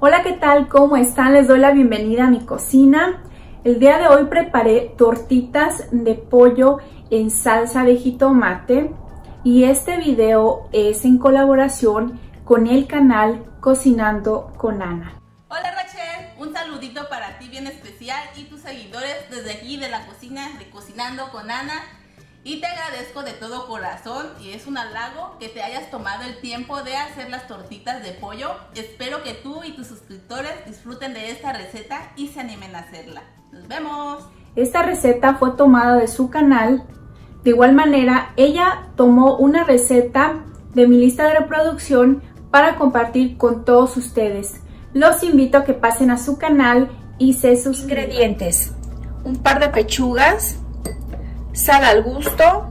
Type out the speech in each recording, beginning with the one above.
Hola, ¿qué tal? ¿Cómo están? Les doy la bienvenida a mi cocina. El día de hoy preparé tortitas de pollo en salsa de jitomate y este video es en colaboración con el canal Cocinando con Ana. Hola Rachel, un saludito para ti bien especial y tus seguidores desde aquí de la cocina de Cocinando con Ana y te agradezco de todo corazón y es un halago que te hayas tomado el tiempo de hacer las tortitas de pollo. Espero que tú y tus suscriptores disfruten de esta receta y se animen a hacerla. ¡Nos vemos! Esta receta fue tomada de su canal. De igual manera, ella tomó una receta de mi lista de reproducción para compartir con todos ustedes. Los invito a que pasen a su canal y se sus Ingredientes. Un par de pechugas, sal al gusto,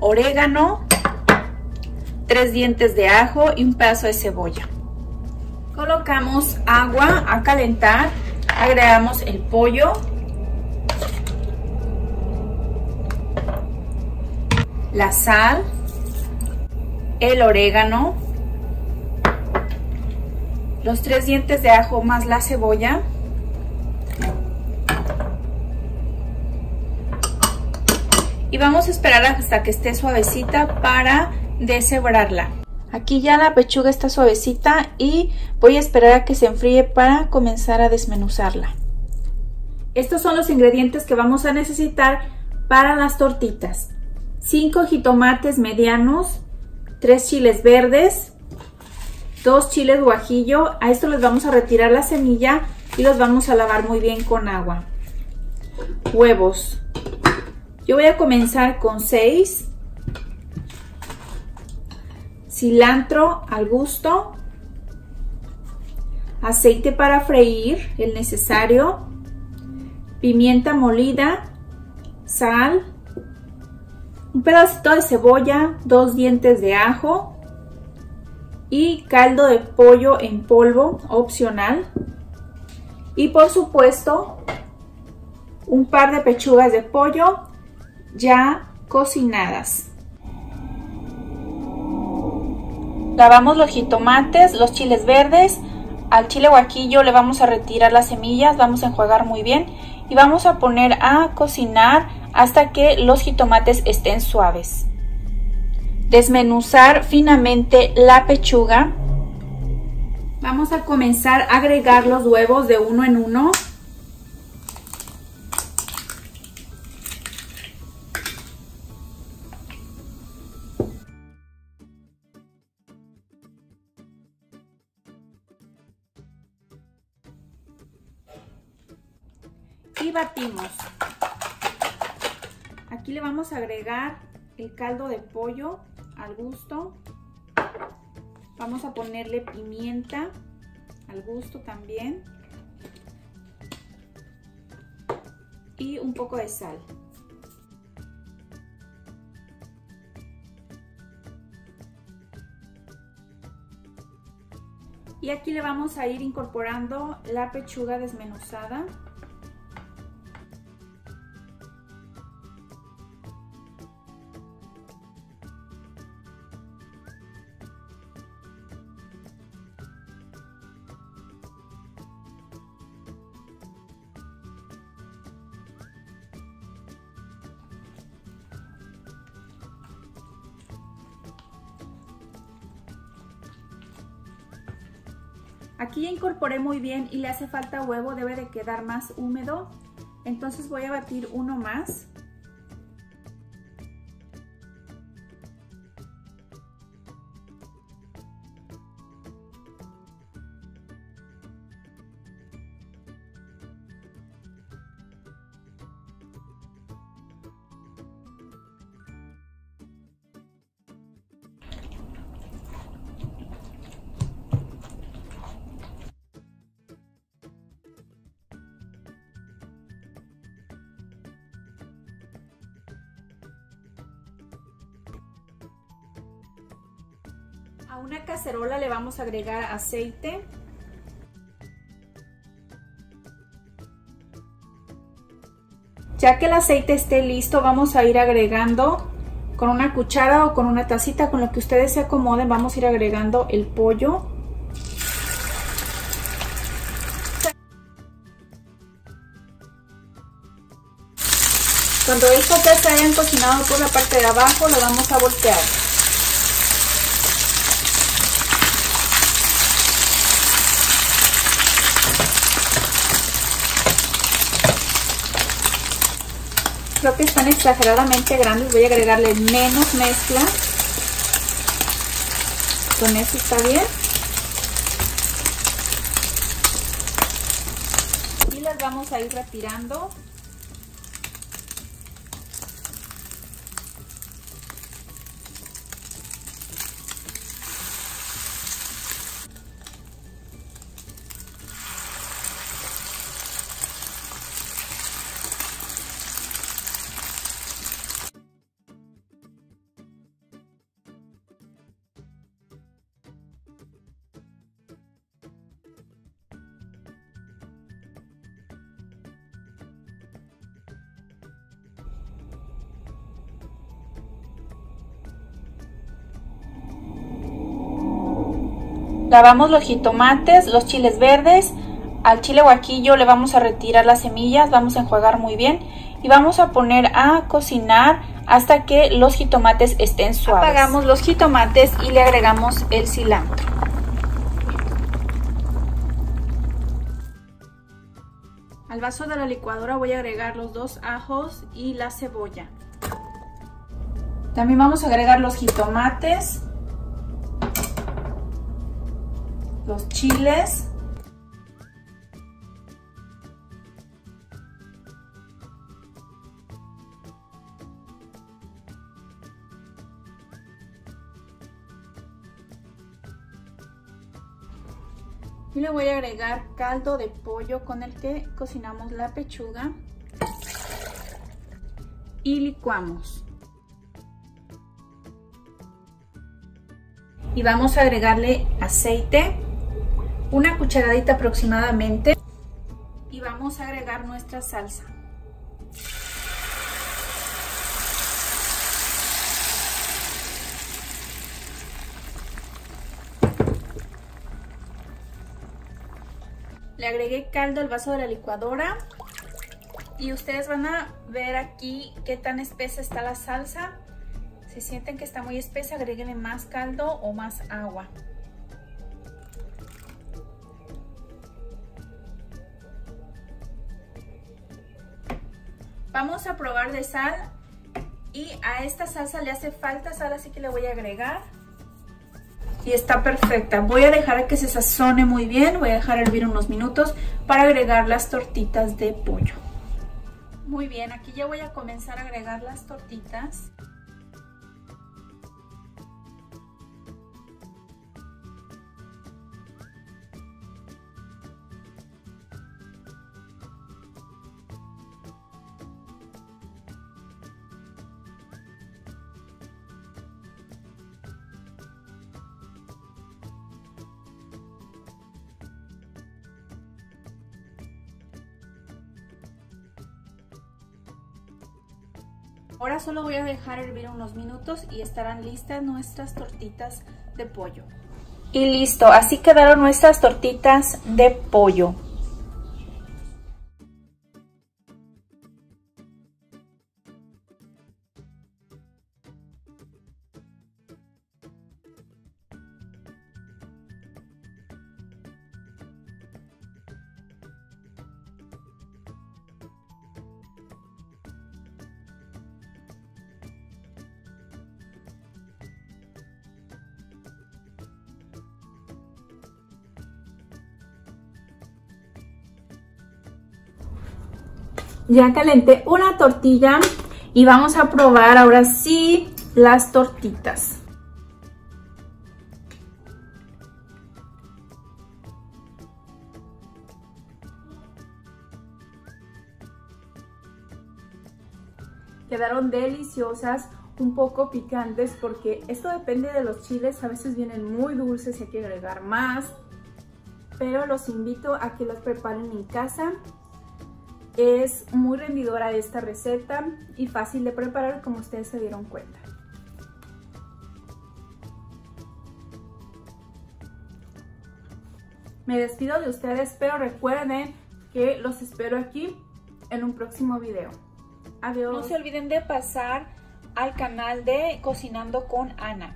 orégano, tres dientes de ajo y un pedazo de cebolla. Colocamos agua a calentar, agregamos el pollo, la sal, el orégano, los tres dientes de ajo más la cebolla, y vamos a esperar hasta que esté suavecita para deshebrarla. Aquí ya la pechuga está suavecita y voy a esperar a que se enfríe para comenzar a desmenuzarla. Estos son los ingredientes que vamos a necesitar para las tortitas. 5 jitomates medianos, 3 chiles verdes, 2 chiles guajillo. A esto les vamos a retirar la semilla y los vamos a lavar muy bien con agua. Huevos, yo voy a comenzar con 6. Cilantro al gusto. Aceite para freír, el necesario. Pimienta molida. Sal. Un pedacito de cebolla. Dos dientes de ajo. Y caldo de pollo en polvo, opcional. Y por supuesto, un par de pechugas de pollo ya cocinadas. Lavamos los jitomates, los chiles verdes. Al chile guaquillo le vamos a retirar las semillas, vamos a enjuagar muy bien y vamos a poner a cocinar hasta que los jitomates estén suaves. Desmenuzar finamente la pechuga. Vamos a comenzar a agregar los huevos de uno en uno. Y batimos. Aquí le vamos a agregar el caldo de pollo al gusto. Vamos a ponerle pimienta al gusto también. Y un poco de sal. Y aquí le vamos a ir incorporando la pechuga desmenuzada. Aquí ya incorporé muy bien y le hace falta huevo, debe de quedar más húmedo. Entonces voy a batir uno más. A una cacerola le vamos a agregar aceite. Ya que el aceite esté listo, vamos a ir agregando con una cuchara o con una tacita, con lo que ustedes se acomoden, vamos a ir agregando el pollo. Cuando esto ya se hayan cocinado por la parte de abajo, lo vamos a voltear. Creo que están exageradamente grandes, voy a agregarle menos mezcla. Con eso está bien. Y las vamos a ir retirando Lavamos los jitomates, los chiles verdes. Al chile guaquillo le vamos a retirar las semillas, vamos a enjuagar muy bien y vamos a poner a cocinar hasta que los jitomates estén suaves. Apagamos los jitomates y le agregamos el cilantro. Al vaso de la licuadora voy a agregar los dos ajos y la cebolla. También vamos a agregar los jitomates los chiles. Y le voy a agregar caldo de pollo con el que cocinamos la pechuga. Y licuamos. Y vamos a agregarle aceite una cucharadita aproximadamente y vamos a agregar nuestra salsa. Le agregué caldo al vaso de la licuadora y ustedes van a ver aquí qué tan espesa está la salsa. Si sienten que está muy espesa, agréguenle más caldo o más agua. Vamos a probar de sal y a esta salsa le hace falta sal, así que le voy a agregar. Y está perfecta. Voy a dejar que se sazone muy bien, voy a dejar hervir unos minutos para agregar las tortitas de pollo. Muy bien, aquí ya voy a comenzar a agregar las tortitas. Ahora solo voy a dejar hervir unos minutos y estarán listas nuestras tortitas de pollo. Y listo, así quedaron nuestras tortitas de pollo. Ya calenté una tortilla y vamos a probar ahora sí las tortitas. Quedaron deliciosas, un poco picantes porque esto depende de los chiles, a veces vienen muy dulces y hay que agregar más. Pero los invito a que los preparen en casa es muy rendidora esta receta y fácil de preparar como ustedes se dieron cuenta. Me despido de ustedes, pero recuerden que los espero aquí en un próximo video. Adiós. No se olviden de pasar al canal de Cocinando con Ana.